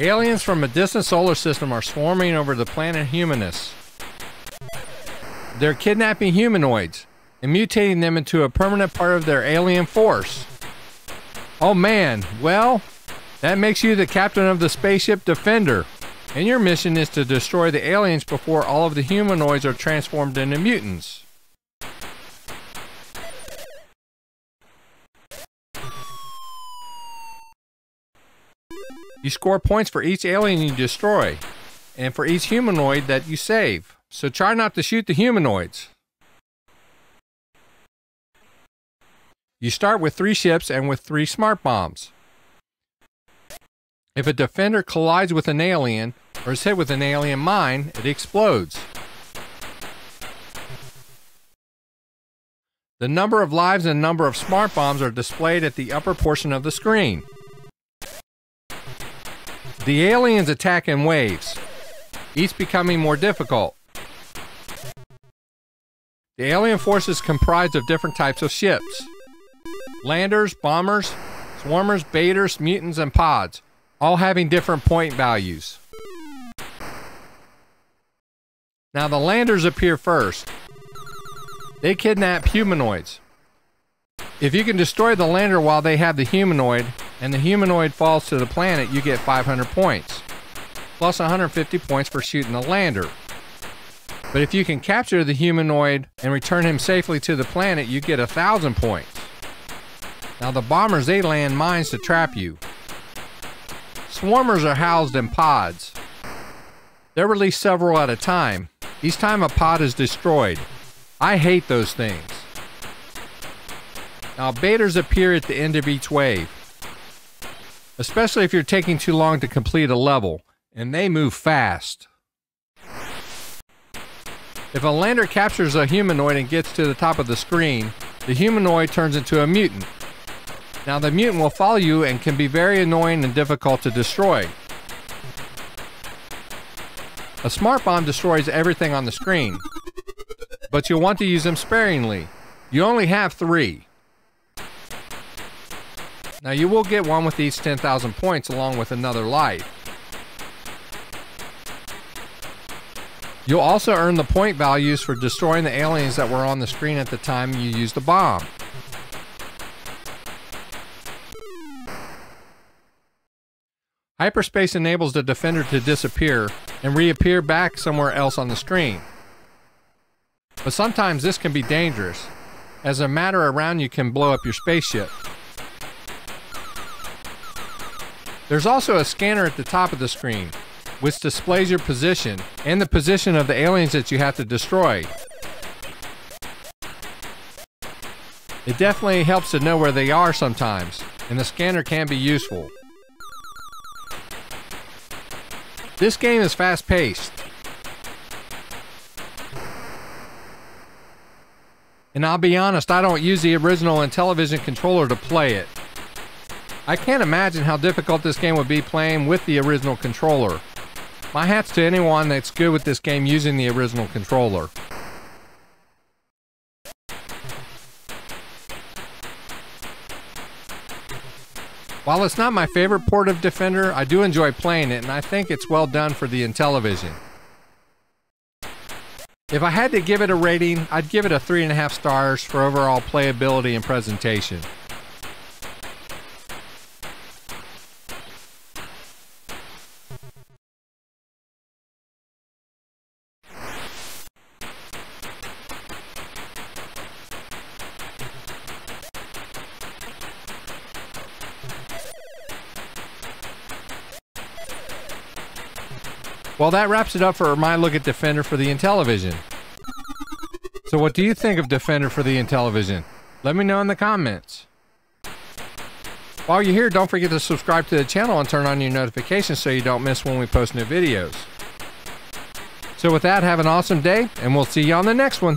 Aliens from a distant solar system are swarming over the planet Humanus. They're kidnapping humanoids and mutating them into a permanent part of their alien force. Oh man, well, that makes you the captain of the spaceship Defender. And your mission is to destroy the aliens before all of the humanoids are transformed into mutants. You score points for each alien you destroy, and for each humanoid that you save. So try not to shoot the humanoids. You start with three ships and with three smart bombs. If a defender collides with an alien or is hit with an alien mine, it explodes. The number of lives and number of smart bombs are displayed at the upper portion of the screen. The aliens attack in waves, each becoming more difficult. The alien force is comprised of different types of ships landers, bombers, swarmers, baiters, mutants, and pods, all having different point values. Now, the landers appear first. They kidnap humanoids. If you can destroy the lander while they have the humanoid, and the humanoid falls to the planet, you get 500 points, plus 150 points for shooting the lander. But if you can capture the humanoid and return him safely to the planet, you get a thousand points. Now the bombers, they land mines to trap you. Swarmers are housed in pods. They're released several at a time. Each time a pod is destroyed. I hate those things. Now baiters appear at the end of each wave especially if you're taking too long to complete a level, and they move fast. If a lander captures a humanoid and gets to the top of the screen, the humanoid turns into a mutant. Now the mutant will follow you and can be very annoying and difficult to destroy. A smart bomb destroys everything on the screen, but you'll want to use them sparingly. You only have three. Now you will get one with each 10,000 points along with another life. You'll also earn the point values for destroying the aliens that were on the screen at the time you used the bomb. Hyperspace enables the defender to disappear and reappear back somewhere else on the screen. But sometimes this can be dangerous, as a matter around you can blow up your spaceship. There's also a scanner at the top of the screen, which displays your position and the position of the aliens that you have to destroy. It definitely helps to know where they are sometimes, and the scanner can be useful. This game is fast paced. And I'll be honest, I don't use the original Intellivision controller to play it. I can't imagine how difficult this game would be playing with the original controller. My hats to anyone that's good with this game using the original controller. While it's not my favorite port of Defender, I do enjoy playing it and I think it's well done for the Intellivision. If I had to give it a rating, I'd give it a 3.5 stars for overall playability and presentation. Well, that wraps it up for my look at Defender for the Intellivision. So what do you think of Defender for the Intellivision? Let me know in the comments. While you're here, don't forget to subscribe to the channel and turn on your notifications so you don't miss when we post new videos. So with that, have an awesome day, and we'll see you on the next one.